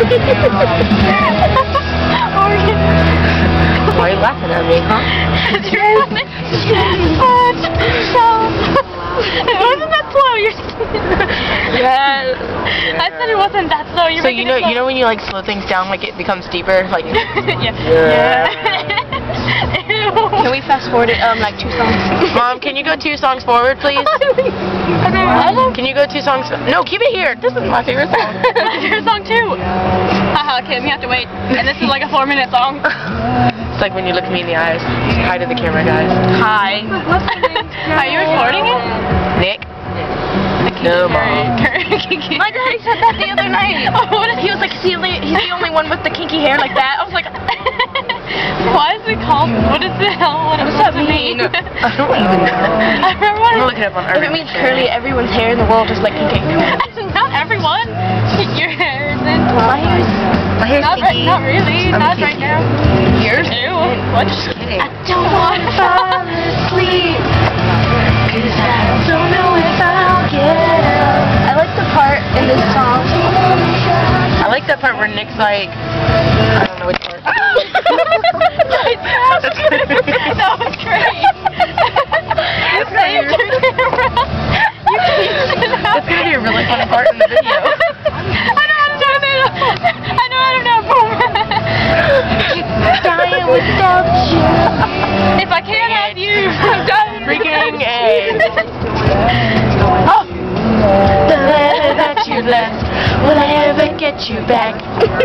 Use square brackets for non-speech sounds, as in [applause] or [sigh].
Why are you laughing at me, huh? So it [laughs] wasn't that slow? You're [laughs] Yeah. I said it wasn't that slow. You're So you know it you know when you like slow things down, like it becomes deeper, like. [laughs] yeah. Yeah. Ew. Can we forward um, like two songs? [laughs] Mom, can you go two songs forward, please? [laughs] Can you go two songs? No, keep it here. This is my favorite song. [laughs] That's your song too. Haha, Kim, you have to wait. And this is like a four minute song. It's like when you look me in the eyes. Hi to the camera, guys. Hi. Are you recording it? Nick. No, mom. My daddy said that the other night. Oh, what is He was like, he's he's the only one with the kinky hair like that. I was like, [laughs] Why is it called? What is the hell? What does that mean? mean? I don't even know. [laughs] I remember I'm gonna look it up on if it means curly, everyone's hair in the world is like kinky. [laughs] Not everyone. Your hair isn't. My hair is My hair's Not, right, not really. I'm not right now. Yours? Ew. What? Just kidding. don't that part where Nick's like, I don't know which part. [laughs] that was great. It's gonna be It's gonna be a really fun part in the video. I know how to turn it off. I know how to it. Dying without you. If I can't have you, I'm done. Freaking A. [laughs] Oh. The letter that you left, will I ever get you back?